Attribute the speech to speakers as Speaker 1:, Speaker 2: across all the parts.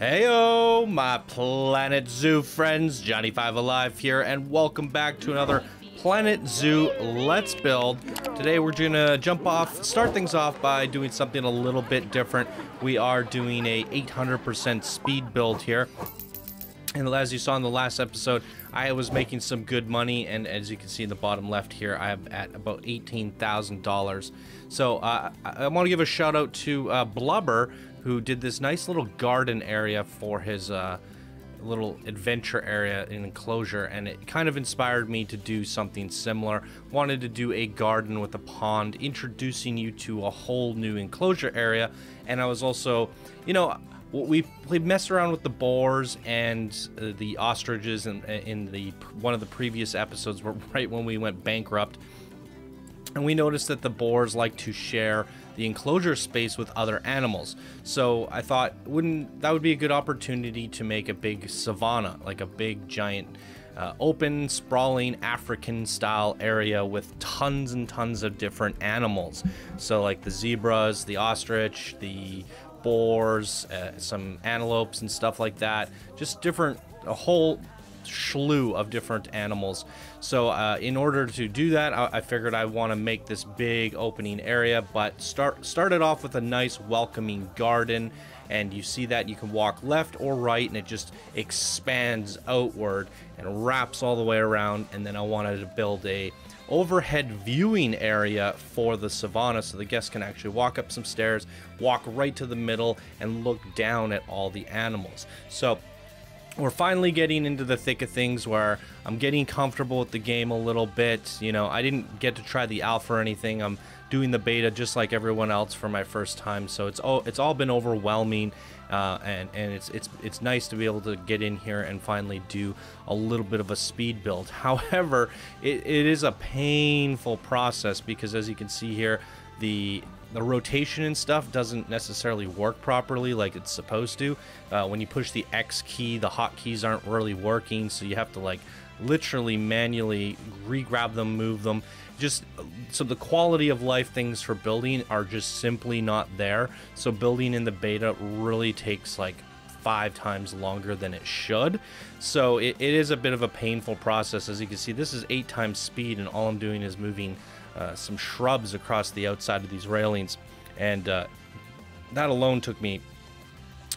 Speaker 1: Heyo, my Planet Zoo friends, Jonny Five Alive here, and welcome back to another Planet Zoo Let's Build. Today we're gonna jump off, start things off by doing something a little bit different. We are doing a 800% speed build here. And as you saw in the last episode, I was making some good money, and as you can see in the bottom left here, I am at about $18,000. So uh, I, I want to give a shout out to uh, Blubber, who did this nice little garden area for his uh, little adventure area and enclosure, and it kind of inspired me to do something similar. Wanted to do a garden with a pond, introducing you to a whole new enclosure area, and I was also, you know, we we messed around with the boars and uh, the ostriches in, in the one of the previous episodes, right when we went bankrupt, and we noticed that the boars like to share the enclosure space with other animals. So I thought, wouldn't that would be a good opportunity to make a big savanna, like a big giant. Uh, open, sprawling African style area with tons and tons of different animals. So, like the zebras, the ostrich, the boars, uh, some antelopes, and stuff like that. Just different, a whole slew of different animals. So uh, in order to do that, I, I figured I want to make this big opening area, but start started off with a nice welcoming garden. And you see that you can walk left or right, and it just expands outward and wraps all the way around. And then I wanted to build a overhead viewing area for the savanna so the guests can actually walk up some stairs, walk right to the middle, and look down at all the animals. So we're finally getting into the thick of things where I'm getting comfortable with the game a little bit. You know, I didn't get to try the alpha or anything. I'm doing the beta just like everyone else for my first time, so it's all it's all been overwhelming, uh, and and it's it's it's nice to be able to get in here and finally do a little bit of a speed build. However, it, it is a painful process because as you can see here, the the rotation and stuff doesn't necessarily work properly like it's supposed to. Uh, when you push the X key, the hotkeys aren't really working, so you have to like literally manually re-grab them, move them. Just so the quality of life things for building are just simply not there. So building in the beta really takes like five times longer than it should. So it, it is a bit of a painful process. As you can see, this is eight times speed, and all I'm doing is moving uh, some shrubs across the outside of these railings, and uh, that alone took me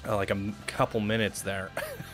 Speaker 1: uh, like a couple minutes there,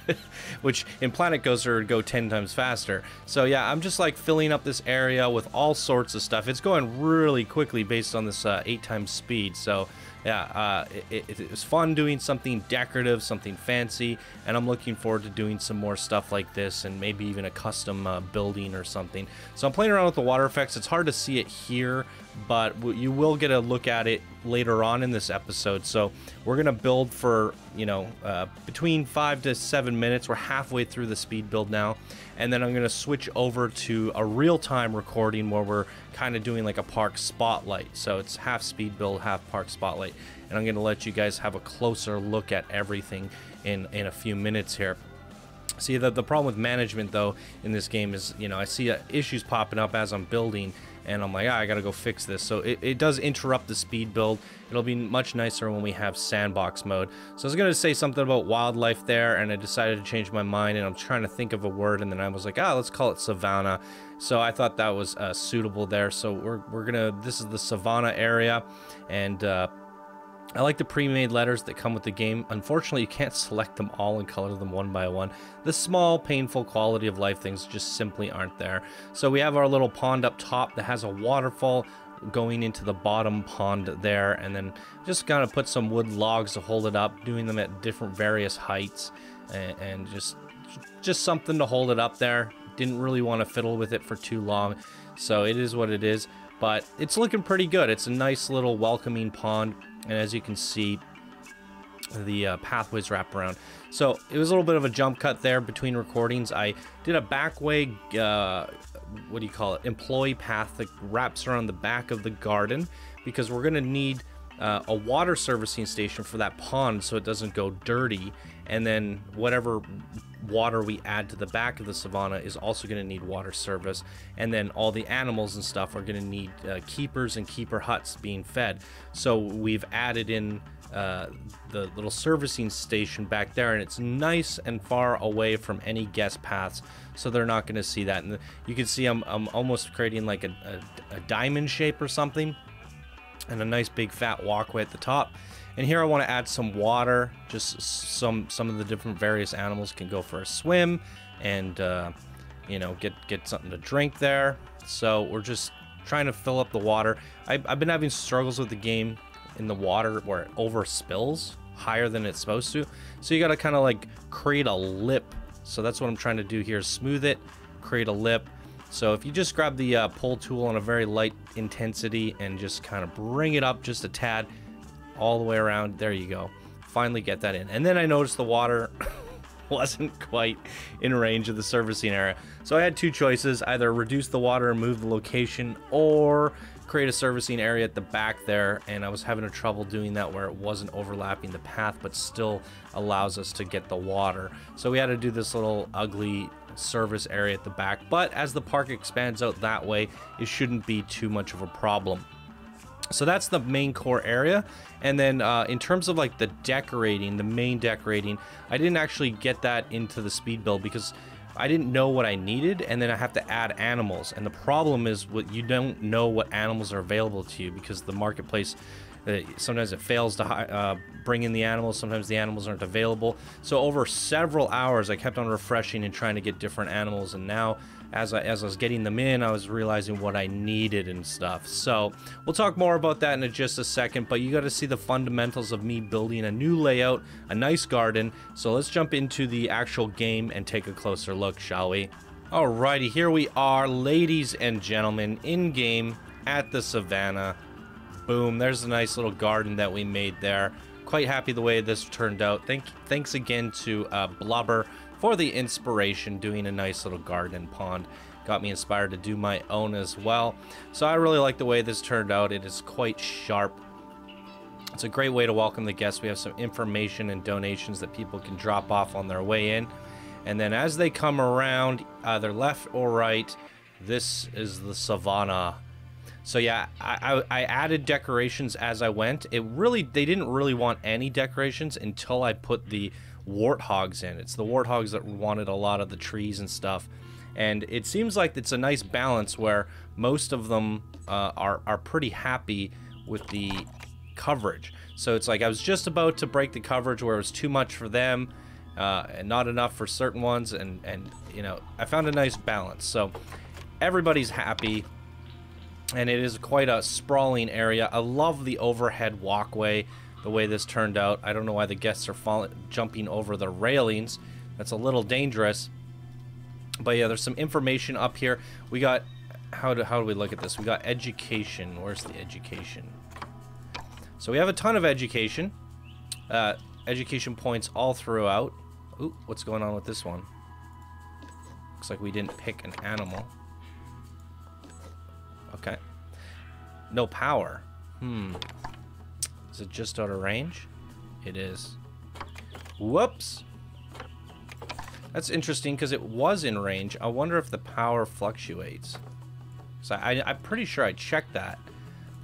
Speaker 1: which in Planet Coaster would go 10 times faster. So yeah, I'm just like filling up this area with all sorts of stuff. It's going really quickly based on this 8 times speed. So yeah, uh, it, it, it, was fun doing something decorative, something fancy, and I'm looking forward to doing some more stuff like this and maybe even a custom uh, building or something. So I'm playing around with the water effects. It's hard to see it here, but you will get a look at it later on in this episode. So we're gonna build for you know uh, between five to seven minutes. We're halfway through the speed build now, and then I'm gonna switch over to a real-time recording where we're kind of doing like a park spotlight. So it's half speed build, half park spotlight, and I'm gonna let you guys have a closer look at everything in in a few minutes here. See, the, the problem with management, though, in this game is, you know, I see uh, issues popping up as I'm building, and I'm like, ah, I gotta go fix this. So it, it does interrupt the speed build. It'll be much nicer when we have sandbox mode. So I was gonna say something about wildlife there, and I decided to change my mind, and I'm trying to think of a word, and then I was like, ah, let's call it savanna. So I thought that was uh, suitable there. So we're, we're gonna, this is the savanna area, and uh, I like the pre-made letters that come with the game. Unfortunately, you can't select them all and color them one by one. The small, painful quality of life things just simply aren't there. So we have our little pond up top that has a waterfall going into the bottom pond there and then just kind of put some wood logs to hold it up, doing them at different various heights and, and just just something to hold it up there. Didn't really want to fiddle with it for too long. So it is what it is, but it's looking pretty good. It's a nice little welcoming pond and as you can see, the uh, pathways wrap around. So it was a little bit of a jump cut there between recordings. I did a backway, uh, what do you call it, employee path that wraps around the back of the garden because we're going to need uh, a water servicing station for that pond so it doesn't go dirty. And then whatever water we add to the back of the savanna is also going to need water service. And then all the animals and stuff are going to need uh, keepers and keeper huts being fed. So we've added in uh, the little servicing station back there, and it's nice and far away from any guest paths, so they're not going to see that. And you can see I'm, I'm almost creating like a, a, a diamond shape or something, and a nice big fat walkway at the top. And here I want to add some water, just some some of the different various animals can go for a swim, and uh, you know get get something to drink there. So we're just trying to fill up the water. I, I've been having struggles with the game in the water where it over spills higher than it's supposed to. So you got to kind of like create a lip. So that's what I'm trying to do here. Smooth it, create a lip. So if you just grab the uh, pull tool on a very light intensity and just kind of bring it up just a tad all the way around, there you go. Finally get that in. And then I noticed the water wasn't quite in range of the servicing area. So I had two choices, either reduce the water and move the location or create a servicing area at the back there and I was having a trouble doing that where it wasn't overlapping the path but still allows us to get the water. So we had to do this little ugly service area at the back but as the park expands out that way it shouldn't be too much of a problem. So that's the main core area. And then uh, in terms of like the decorating, the main decorating, I didn't actually get that into the speed build because I didn't know what I needed, and then I have to add animals. And the problem is, what you don't know what animals are available to you because the marketplace uh, sometimes it fails to uh, bring in the animals. Sometimes the animals aren't available. So over several hours, I kept on refreshing and trying to get different animals. And now as I, as I was getting them in, I was realizing what I needed and stuff. So we'll talk more about that in just a second, but you got to see the fundamentals of me building a new layout, a nice garden. So let's jump into the actual game and take a closer look, shall we? Alrighty, here we are, ladies and gentlemen, in-game at the Savannah. Boom, there's a nice little garden that we made there. Quite happy the way this turned out. Thank, thanks again to uh, Blubber for the inspiration, doing a nice little garden pond. Got me inspired to do my own as well. So I really like the way this turned out. It is quite sharp. It's a great way to welcome the guests. We have some information and donations that people can drop off on their way in. And then as they come around, either left or right, this is the savannah. So yeah, I, I, I, added decorations as I went. It really, they didn't really want any decorations until I put the warthogs in. It's the warthogs that wanted a lot of the trees and stuff. And it seems like it's a nice balance where most of them uh, are, are pretty happy with the coverage. So it's like I was just about to break the coverage where it was too much for them uh, and not enough for certain ones. And, and, you know, I found a nice balance. So everybody's happy. And it is quite a sprawling area. I love the overhead walkway the way this turned out. I don't know why the guests are falling, jumping over the railings. That's a little dangerous. But yeah, there's some information up here. We got, how do, how do we look at this? We got education. Where's the education? So we have a ton of education. Uh, education points all throughout. Ooh, what's going on with this one? Looks like we didn't pick an animal. Okay. No power. Hmm. Is it just out of range? It is. Whoops! That's interesting because it was in range. I wonder if the power fluctuates. So I, I'm pretty sure I checked that.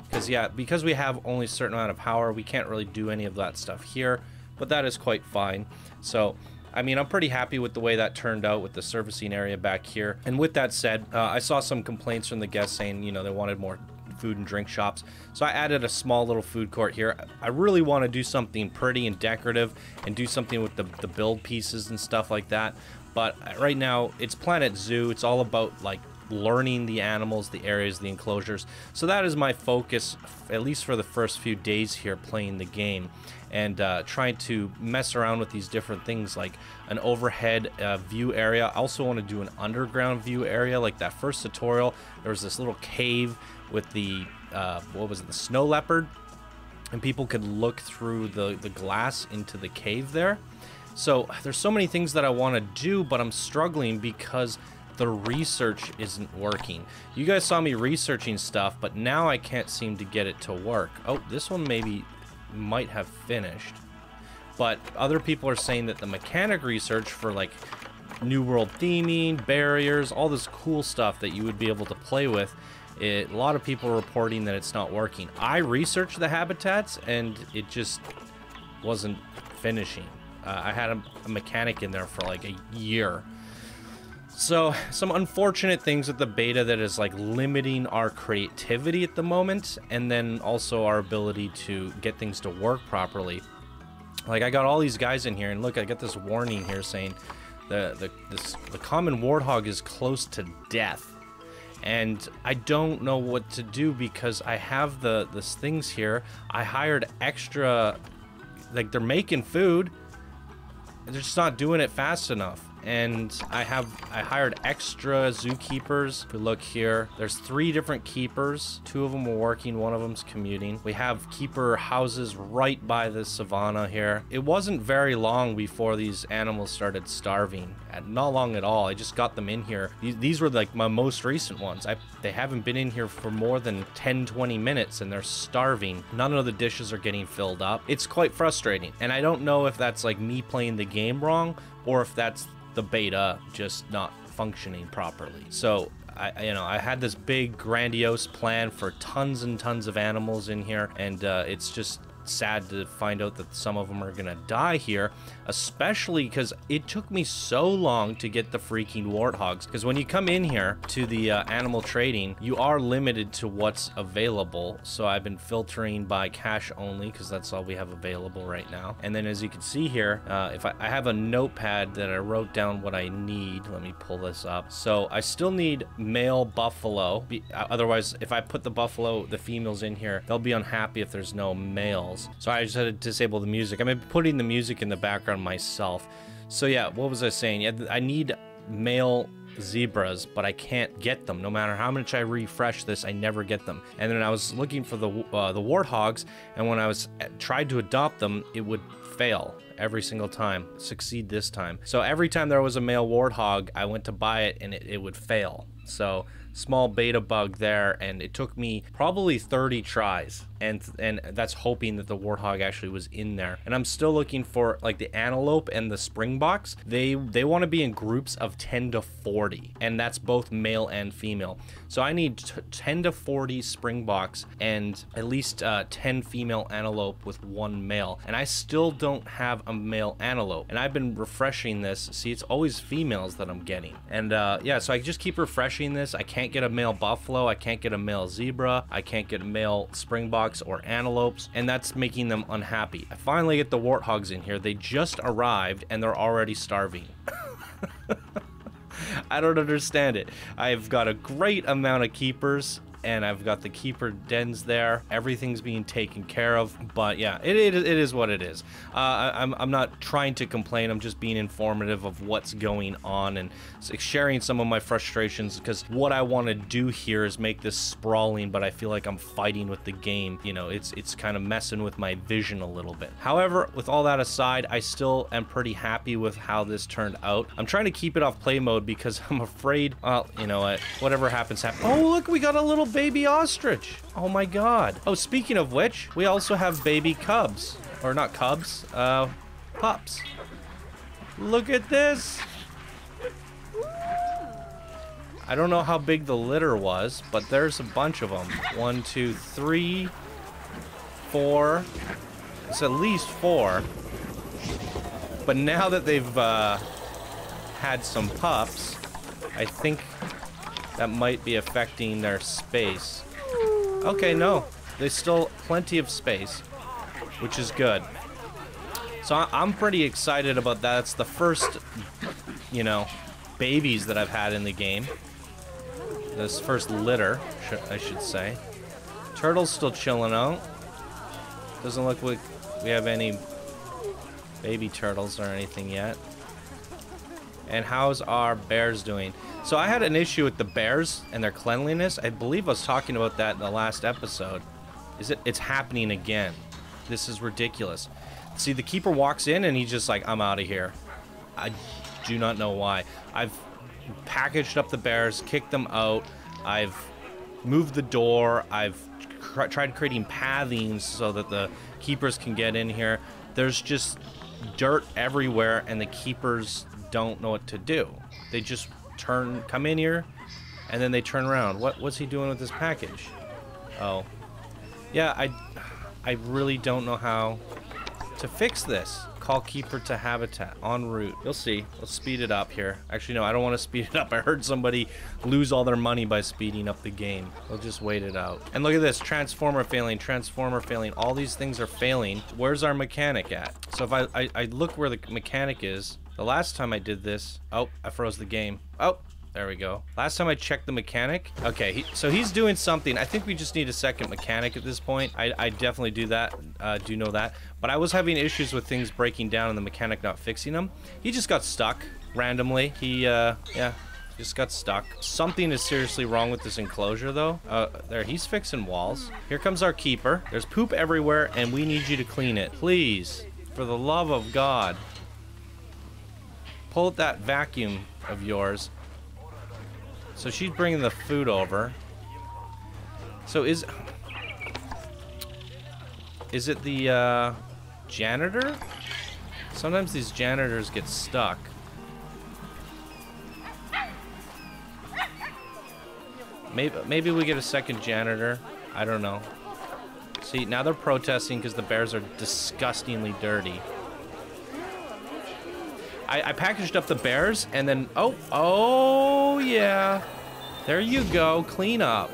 Speaker 1: Because yeah, because we have only a certain amount of power, we can't really do any of that stuff here. But that is quite fine. So I mean, I'm pretty happy with the way that turned out with the servicing area back here. And with that said, uh, I saw some complaints from the guests saying, you know, they wanted more food and drink shops. So I added a small little food court here. I really want to do something pretty and decorative and do something with the, the build pieces and stuff like that. But uh, right now, it's Planet Zoo. It's all about like learning the animals, the areas, the enclosures. So that is my focus, at least for the first few days here playing the game. And uh, trying to mess around with these different things like an overhead uh, view area. I also want to do an underground view area like that first tutorial. There was this little cave with the uh, what was it, the snow leopard, and people could look through the the glass into the cave there. So there's so many things that I want to do, but I'm struggling because the research isn't working. You guys saw me researching stuff, but now I can't seem to get it to work. Oh, this one maybe might have finished. But other people are saying that the mechanic research for like New World theming, barriers, all this cool stuff that you would be able to play with it, a lot of people are reporting that it's not working. I researched the habitats and it just, wasn't finishing. Uh, I had a, a mechanic in there for like a year. So, some unfortunate things with the beta that is like limiting our creativity at the moment, and then also our ability to get things to work properly. Like, I got all these guys in here, and look, I got this warning here saying the, the, this, the common warthog is close to death. And I don't know what to do because I have the this things here. I hired extra, like they're making food. They're just not doing it fast enough and I have I hired extra zookeepers. If we look here, there's three different keepers. Two of them are working, one of them's commuting. We have keeper houses right by the savannah here. It wasn't very long before these animals started starving. Not long at all. I just got them in here. These, these were like my most recent ones. I, they haven't been in here for more than 10, 20 minutes and they're starving. None of the dishes are getting filled up. It's quite frustrating. And I don't know if that's like me playing the game wrong or if that's the beta just not functioning properly. So I, you know, I had this big grandiose plan for tons and tons of animals in here, and uh, it's just sad to find out that some of them are gonna die here, especially because it took me so long to get the freaking warthogs. Because when you come in here to the uh, animal trading, you are limited to what's available. So I've been filtering by cash only because that's all we have available right now. And then as you can see here, uh, if I, I have a notepad that I wrote down what I need. Let me pull this up. So I still need male buffalo. Be, uh, otherwise, if I put the buffalo, the females in here, they'll be unhappy if there's no male so I just had to disable the music. I'm putting the music in the background myself. So yeah, what was I saying? Yeah, I need male zebras, but I can't get them. No matter how much I refresh this, I never get them. And then I was looking for the uh, the warthogs, and when I was uh, tried to adopt them, it would fail every single time. Succeed this time. So every time there was a male warthog, I went to buy it, and it, it would fail. So small beta bug there, and it took me probably 30 tries and and that's hoping that the warthog actually was in there. And I'm still looking for like the antelope and the springboks. They they want to be in groups of 10 to 40, and that's both male and female. So I need 10 to 40 springboks and at least uh, 10 female antelope with one male. And I still don't have a male antelope. And I've been refreshing this. See, it's always females that I'm getting. And uh, yeah, so I just keep refreshing this. I can't get a male buffalo. I can't get a male zebra. I can't get a male springbok or antelopes, and that's making them unhappy. I finally get the warthogs in here. They just arrived, and they're already starving. I don't understand it. I've got a great amount of keepers and I've got the keeper dens there. Everything's being taken care of. But yeah, it, it, it is what it is. Uh, I, am I'm not trying to complain. I'm just being informative of what's going on and sharing some of my frustrations because what I want to do here is make this sprawling, but I feel like I'm fighting with the game. You know, it's it's kind of messing with my vision a little bit. However, with all that aside, I still am pretty happy with how this turned out. I'm trying to keep it off play mode because I'm afraid, well, you know what, whatever happens, happens. Oh, look, we got a little baby ostrich. Oh my god. Oh, speaking of which, we also have baby cubs. Or not cubs, uh, pups. Look at this. I don't know how big the litter was, but there's a bunch of them. One, two, three, four. It's at least four. But now that they've uh, had some pups, I think that might be affecting their space. Okay, no. There's still plenty of space, which is good. So I'm pretty excited about that. It's the first, you know, babies that I've had in the game. This first litter, I should say. Turtle's still chilling out. Doesn't look like we have any baby turtles or anything yet. And how's our bears doing? So I had an issue with the bears and their cleanliness. I believe I was talking about that in the last episode. Is it? It's happening again. This is ridiculous. See, the keeper walks in and he's just like, I'm out of here. I do not know why. I've packaged up the bears, kicked them out. I've moved the door. I've tried creating pathings so that the keepers can get in here. There's just dirt everywhere and the keepers don't know what to do. They just turn, come in here, and then they turn around. What, what's he doing with this package? Oh. Yeah, I, I really don't know how to fix this. Call keeper to habitat en route. You'll see. Let's speed it up here. Actually, no, I don't want to speed it up. I heard somebody lose all their money by speeding up the game. We'll just wait it out. And look at this. Transformer failing. Transformer failing. All these things are failing. Where's our mechanic at? So if I, I, I look where the mechanic is, the last time I did this... Oh, I froze the game. Oh, there we go. Last time I checked the mechanic. Okay, he, so he's doing something. I think we just need a second mechanic at this point. I, I definitely do that, uh, do know that. But I was having issues with things breaking down and the mechanic not fixing them. He just got stuck randomly. He, uh, yeah, just got stuck. Something is seriously wrong with this enclosure, though. Uh, there, he's fixing walls. Here comes our keeper. There's poop everywhere, and we need you to clean it. Please, for the love of God. Pull that vacuum of yours so she's bringing the food over. So is... Is it the, uh, janitor? Sometimes these janitors get stuck. Maybe, maybe we get a second janitor. I don't know. See, now they're protesting because the bears are disgustingly dirty. I, I packaged up the bears and then, oh, oh yeah. There you go, clean up.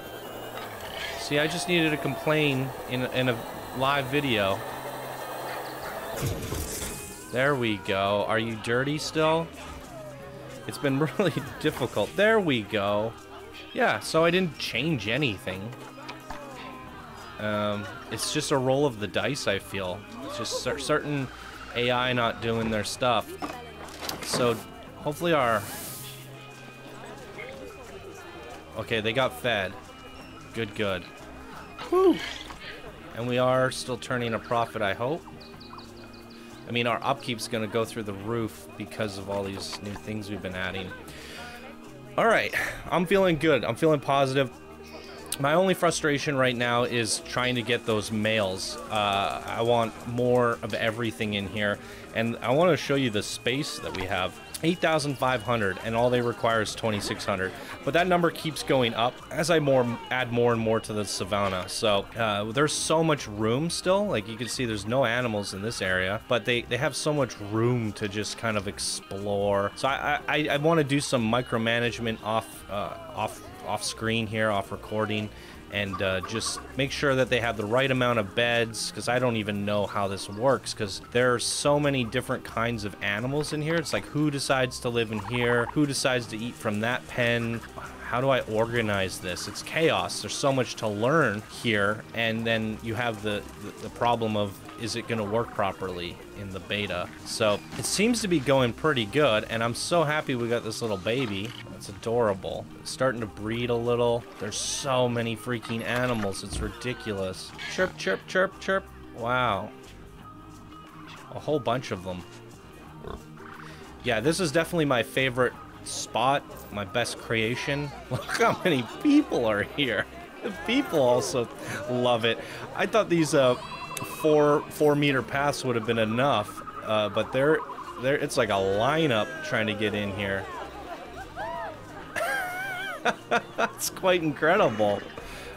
Speaker 1: See, I just needed to complain in, in a live video. There we go. Are you dirty still? It's been really difficult. There we go. Yeah, so I didn't change anything. Um, it's just a roll of the dice, I feel. It's just certain AI not doing their stuff. So, hopefully our... Okay, they got fed. Good, good. Whew. And we are still turning a profit, I hope. I mean, our upkeep's going to go through the roof because of all these new things we've been adding. All right, I'm feeling good. I'm feeling positive. My only frustration right now is trying to get those males. Uh, I want more of everything in here. And I want to show you the space that we have. 8,500 and all they require is 2,600. But that number keeps going up as I more add more and more to the savannah. So uh, there's so much room still. Like you can see there's no animals in this area, but they, they have so much room to just kind of explore. So I, I, I want to do some micromanagement off, uh, off off screen here, off recording, and uh, just make sure that they have the right amount of beds because I don't even know how this works because there are so many different kinds of animals in here. It's like who decides to live in here, who decides to eat from that pen. How do I organize this? It's chaos. There's so much to learn here, and then you have the, the, the problem of is it going to work properly in the beta? So it seems to be going pretty good, and I'm so happy we got this little baby. It's adorable. It's starting to breed a little. There's so many freaking animals. It's ridiculous. Chirp, chirp, chirp, chirp. Wow. A whole bunch of them. Yeah, this is definitely my favorite spot, my best creation. Look how many people are here. The people also love it. I thought these uh, four four meter paths would have been enough, uh, but they're there. It's like a lineup trying to get in here. That's quite incredible,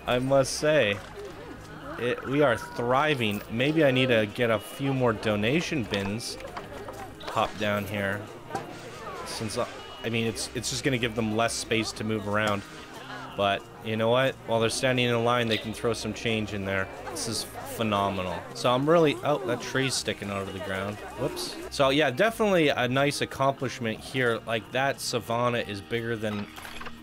Speaker 1: I must say. It, we are thriving. Maybe I need to get a few more donation bins pop down here. Since, uh, I mean, it's, it's just going to give them less space to move around. But, you know what? While they're standing in line, they can throw some change in there. This is phenomenal. So I'm really... Oh, that tree's sticking out of the ground. Whoops. So, yeah, definitely a nice accomplishment here. Like, that savanna is bigger than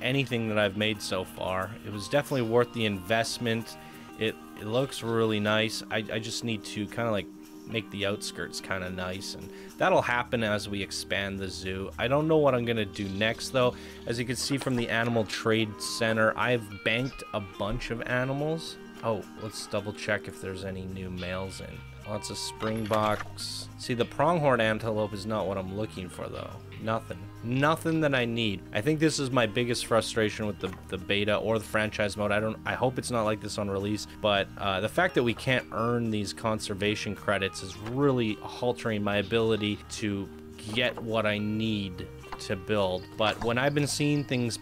Speaker 1: anything that I've made so far. It was definitely worth the investment. It, it looks really nice. I, I just need to kind of like make the outskirts kind of nice and that'll happen as we expand the zoo. I don't know what I'm gonna do next though. As you can see from the animal trade center, I've banked a bunch of animals. Oh, let's double check if there's any new males in. Lots of springboks. See, the pronghorn antelope is not what I'm looking for though. Nothing. Nothing that I need. I think this is my biggest frustration with the, the beta or the franchise mode. I don't. I hope it's not like this on release, but uh, the fact that we can't earn these conservation credits is really haltering my ability to get what I need to build. But when I've been seeing things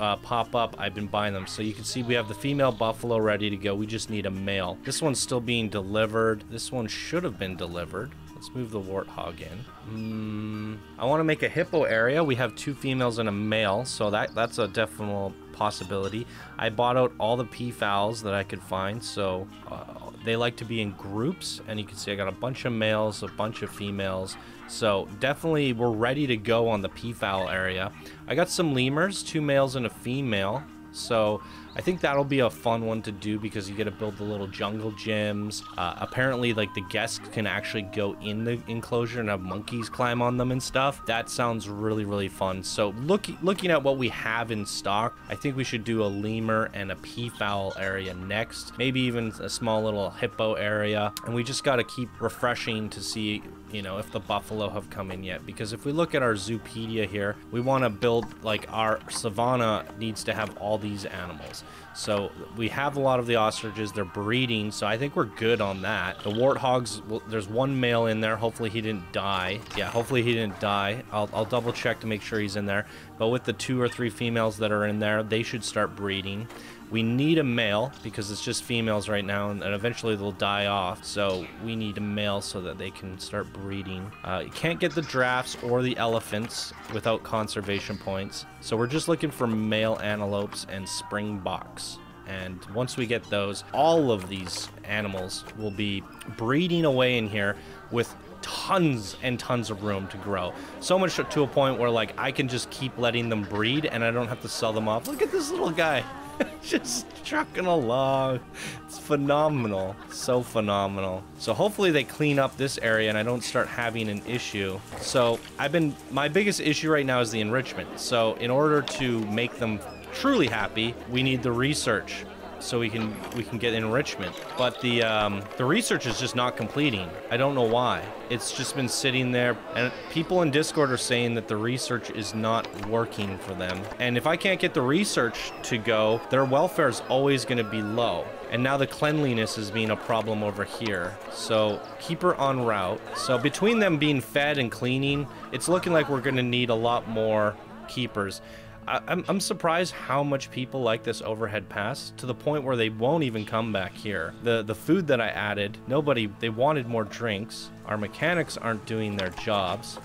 Speaker 1: uh, pop up, I've been buying them. So you can see we have the female buffalo ready to go. We just need a male. This one's still being delivered. This one should have been delivered. Let's move the warthog in. Mm, I want to make a hippo area. We have two females and a male, so that that's a definite possibility. I bought out all the peafowls that I could find, so uh, they like to be in groups, and you can see I got a bunch of males, a bunch of females. So definitely we're ready to go on the peafowl area. I got some lemurs, two males and a female. So I think that'll be a fun one to do because you get to build the little jungle gyms. Uh, apparently, like the guests can actually go in the enclosure and have monkeys climb on them and stuff. That sounds really, really fun. So look, looking at what we have in stock, I think we should do a lemur and a peafowl area next. Maybe even a small little hippo area. And we just got to keep refreshing to see you know, if the buffalo have come in yet. Because if we look at our Zoopedia here, we want to build, like, our savanna needs to have all these animals. So we have a lot of the ostriches. They're breeding, so I think we're good on that. The warthogs, well, there's one male in there. Hopefully he didn't die. Yeah, hopefully he didn't die. I'll, I'll double check to make sure he's in there. But with the two or three females that are in there, they should start breeding. We need a male because it's just females right now and, eventually they'll die off. So we need a male so that they can start breeding. Uh, you can't get the giraffes or the elephants without conservation points. So we're just looking for male antelopes and springboks. And once we get those, all of these animals will be breeding away in here with tons and tons of room to grow. So much to a point where like I can just keep letting them breed and I don't have to sell them off. Look at this little guy. just trucking along. It's phenomenal. So phenomenal. So hopefully they clean up this area and I don't start having an issue. So I've been, my biggest issue right now is the enrichment. So in order to make them truly happy, we need the research so we can we can get enrichment. But the um, the research is just not completing. I don't know why. It's just been sitting there, and people in Discord are saying that the research is not working for them. And if I can't get the research to go, their welfare is always going to be low. And now the cleanliness is being a problem over here. So keeper on route. So between them being fed and cleaning, it's looking like we're going to need a lot more keepers. I, am I'm surprised how much people like this overhead pass to the point where they won't even come back here. The the food that I added, nobody they wanted more drinks. Our mechanics aren't doing their jobs.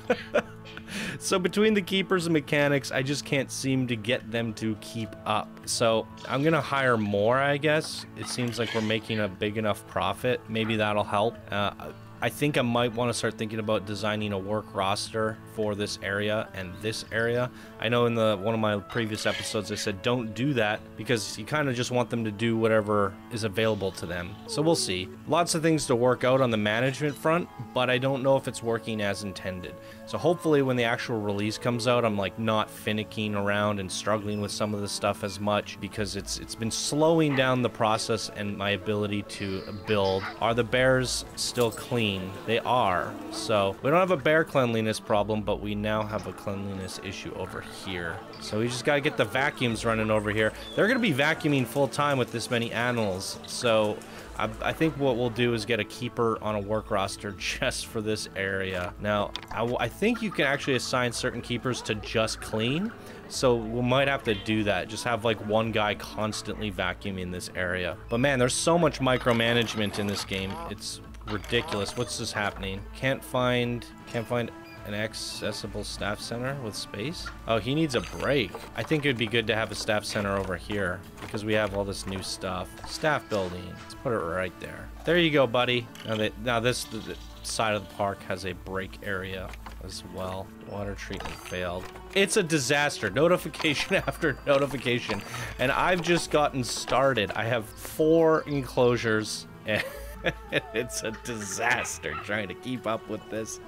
Speaker 1: so between the keepers and mechanics, I just can't seem to get them to keep up. So I'm gonna hire more, I guess. It seems like we're making a big enough profit. Maybe that'll help. Uh, I think I might want to start thinking about designing a work roster for this area and this area. I know in the one of my previous episodes I said don't do that because you kind of just want them to do whatever is available to them. So we'll see. Lots of things to work out on the management front, but I don't know if it's working as intended. So hopefully when the actual release comes out, I'm like not finicking around and struggling with some of the stuff as much because it's it's been slowing down the process and my ability to build. Are the bears still clean? They are. So we don't have a bear cleanliness problem, but we now have a cleanliness issue over here. So we just got to get the vacuums running over here. They're going to be vacuuming full time with this many animals. So I, I, think what we'll do is get a keeper on a work roster just for this area. Now, I, I think you can actually assign certain keepers to just clean. So we might have to do that. Just have like one guy constantly vacuuming this area. But man, there's so much micromanagement in this game. It's ridiculous. What's this happening? Can't find... Can't find an accessible staff center with space? Oh, he needs a break. I think it would be good to have a staff center over here because we have all this new stuff. Staff building. Let's put it right there. There you go, buddy. Now, that, now this side of the park has a break area as well. Water treatment failed. It's a disaster. Notification after notification. And I've just gotten started. I have four enclosures and it's a disaster trying to keep up with this.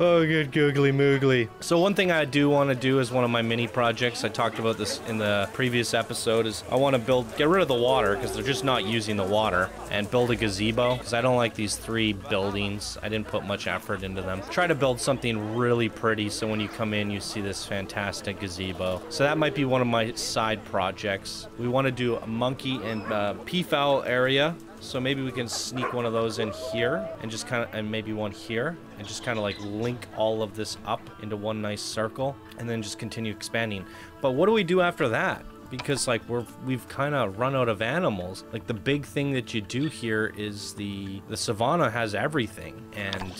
Speaker 1: Oh, good googly moogly. So one thing I do want to do is one of my mini projects. I talked about this in the previous episode is I want to build, get rid of the water because they're just not using the water and build a gazebo because I don't like these three buildings. I didn't put much effort into them. Try to build something really pretty so when you come in you see this fantastic gazebo. So that might be one of my side projects. We want to do a monkey and uh, peafowl area so maybe we can sneak one of those in here and just kind of, and maybe one here and just kind of like link all of this up into one nice circle and then just continue expanding. But what do we do after that? because like we're we've kind of run out of animals. Like the big thing that you do here is the the savannah has everything, and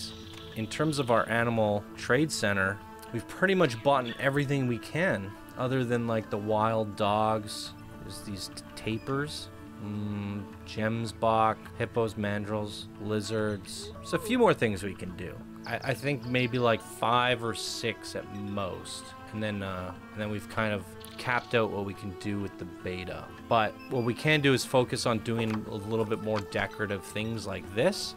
Speaker 1: in terms of our animal trade center, we've pretty much bought everything we can, other than like the wild dogs. There's these tapirs. Mm, Gemsbok, hippos, mandrills, lizards. There's a few more things we can do. I, I think maybe like five or six at most, and then uh, and then we've kind of capped out what we can do with the beta. But what we can do is focus on doing a little bit more decorative things like this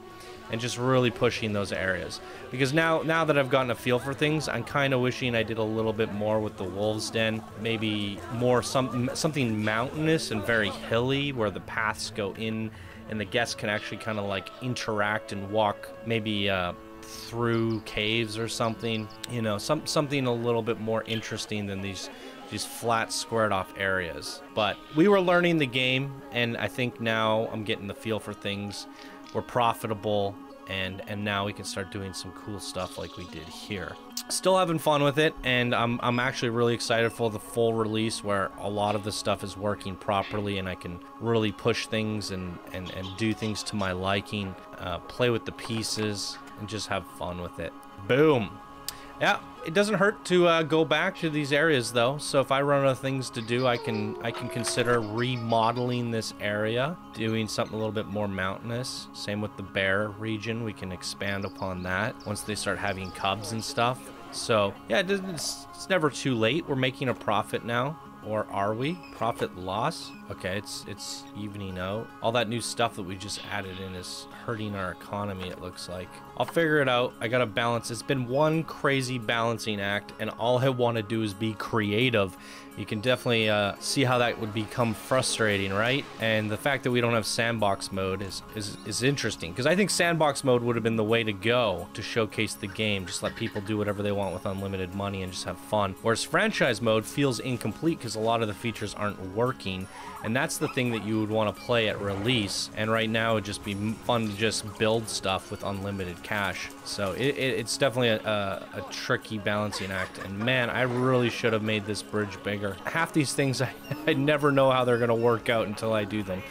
Speaker 1: and just really pushing those areas. Because now now that I've gotten a feel for things I'm kind of wishing I did a little bit more with the wolves den. Maybe more some something mountainous and very hilly where the paths go in and the guests can actually kind of like interact and walk maybe uh, through caves or something. You know some something a little bit more interesting than these these flat squared off areas. But we were learning the game and I think now I'm getting the feel for things we're profitable and and now we can start doing some cool stuff like we did here. Still having fun with it and I'm, I'm actually really excited for the full release where a lot of the stuff is working properly and I can really push things and and, and do things to my liking uh, play with the pieces and just have fun with it. Boom yeah, it doesn't hurt to uh, go back to these areas though. So if I run out of things to do, I can I can consider remodeling this area, doing something a little bit more mountainous. Same with the bear region, we can expand upon that once they start having cubs and stuff. So yeah, it it's, it's never too late. We're making a profit now. Or are we? Profit loss? Okay, it's it's evening out. All that new stuff that we just added in is hurting our economy, it looks like. I'll figure it out. I gotta balance. It's been one crazy balancing act, and all I want to do is be creative you can definitely uh, see how that would become frustrating, right? And the fact that we don't have sandbox mode is, is, is interesting because I think sandbox mode would have been the way to go to showcase the game. Just let people do whatever they want with unlimited money and just have fun. Whereas franchise mode feels incomplete because a lot of the features aren't working. And that's the thing that you would want to play at release. And right now it'd just be fun to just build stuff with unlimited cash. So it, it, it's definitely a, a, a tricky balancing act. And man, I really should have made this bridge bigger. Half these things, I, I never know how they're going to work out until I do them.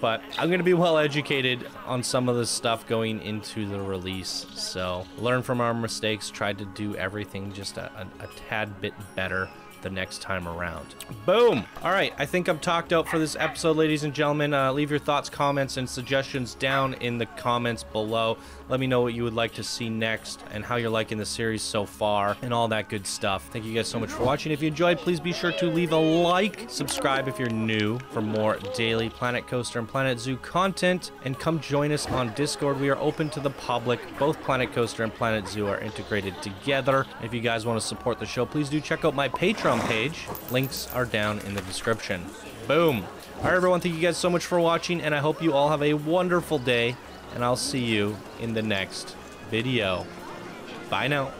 Speaker 1: But I'm going to be well educated on some of this stuff going into the release. So learn from our mistakes, try to do everything just a, a, a tad bit better the next time around. Boom! All right, I think I'm talked out for this episode, ladies and gentlemen. Uh, leave your thoughts, comments, and suggestions down in the comments below. Let me know what you would like to see next and how you're liking the series so far and all that good stuff. Thank you guys so much for watching. If you enjoyed, please be sure to leave a like, subscribe if you're new for more daily Planet Coaster and Planet Zoo content, and come join us on Discord. We are open to the public. Both Planet Coaster and Planet Zoo are integrated together. If you guys want to support the show, please do check out my Patreon Patreon page. Links are down in the description. Boom. All right, everyone, thank you guys so much for watching, and I hope you all have a wonderful day, and I'll see you in the next video. Bye now.